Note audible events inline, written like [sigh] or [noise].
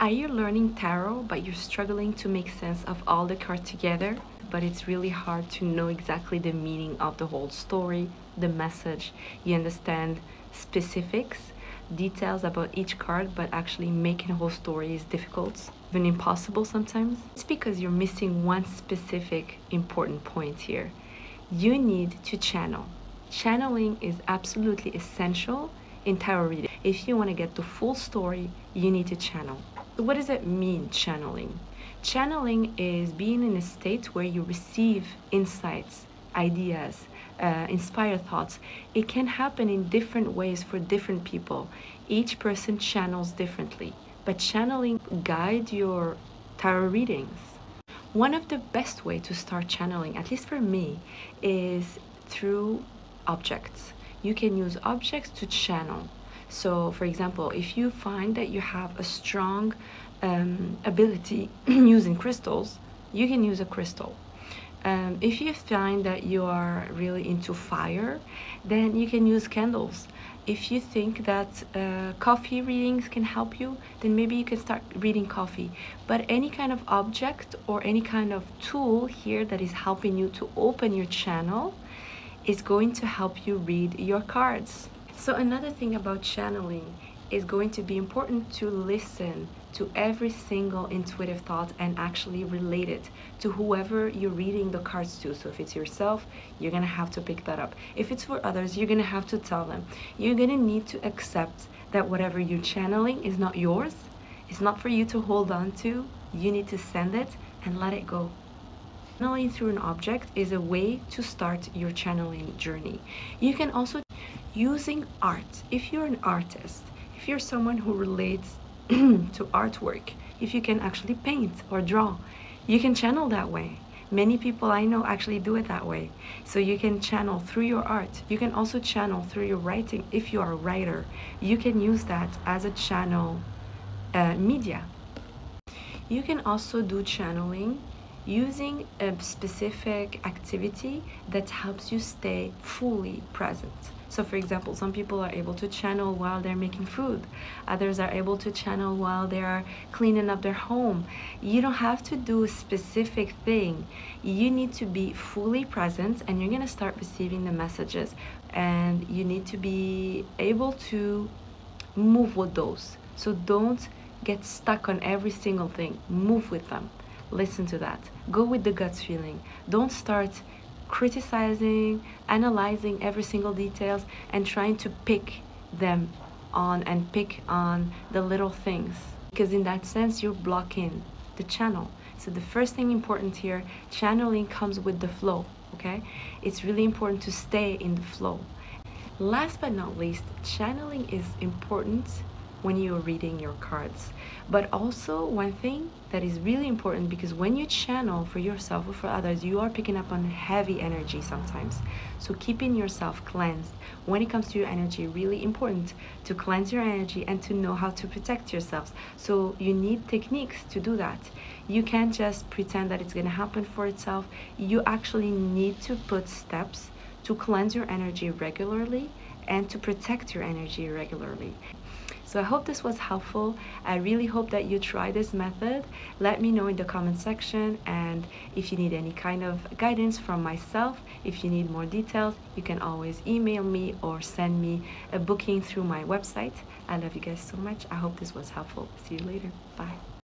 Are you learning tarot but you're struggling to make sense of all the cards together? But it's really hard to know exactly the meaning of the whole story, the message. You understand specifics, details about each card, but actually making a whole story is difficult, even impossible sometimes. It's because you're missing one specific important point here. You need to channel. Channeling is absolutely essential in tarot reading. If you want to get the full story, you need to channel. What does it mean, channeling? Channeling is being in a state where you receive insights, ideas, uh, inspired thoughts. It can happen in different ways for different people. Each person channels differently, but channeling guide your tarot readings. One of the best way to start channeling, at least for me, is through objects. You can use objects to channel. So, for example, if you find that you have a strong um, ability [clears throat] using crystals, you can use a crystal. Um, if you find that you are really into fire, then you can use candles. If you think that uh, coffee readings can help you, then maybe you can start reading coffee. But any kind of object or any kind of tool here that is helping you to open your channel is going to help you read your cards. So another thing about channeling is going to be important to listen to every single intuitive thought and actually relate it to whoever you're reading the cards to. So if it's yourself, you're gonna have to pick that up. If it's for others, you're gonna have to tell them. You're gonna need to accept that whatever you're channeling is not yours. It's not for you to hold on to. You need to send it and let it go. Channeling through an object is a way to start your channeling journey. You can also using art. If you're an artist, if you're someone who relates [clears throat] to artwork, if you can actually paint or draw, you can channel that way. Many people I know actually do it that way. So you can channel through your art. You can also channel through your writing. If you are a writer, you can use that as a channel uh, media. You can also do channeling using a specific activity that helps you stay fully present. So, for example, some people are able to channel while they're making food, others are able to channel while they are cleaning up their home. You don't have to do a specific thing, you need to be fully present and you're going to start receiving the messages, and you need to be able to move with those. So, don't get stuck on every single thing, move with them. Listen to that. Go with the gut feeling. Don't start criticizing, analyzing every single details and trying to pick them on and pick on the little things because in that sense you're blocking the channel. So the first thing important here, channeling comes with the flow, okay? It's really important to stay in the flow. Last but not least, channeling is important when you're reading your cards. But also, one thing that is really important because when you channel for yourself or for others, you are picking up on heavy energy sometimes. So, keeping yourself cleansed when it comes to your energy, really important to cleanse your energy and to know how to protect yourselves. So, you need techniques to do that. You can't just pretend that it's going to happen for itself. You actually need to put steps to cleanse your energy regularly and to protect your energy regularly. So I hope this was helpful. I really hope that you try this method. Let me know in the comment section and if you need any kind of guidance from myself, if you need more details, you can always email me or send me a booking through my website. I love you guys so much. I hope this was helpful. See you later. Bye.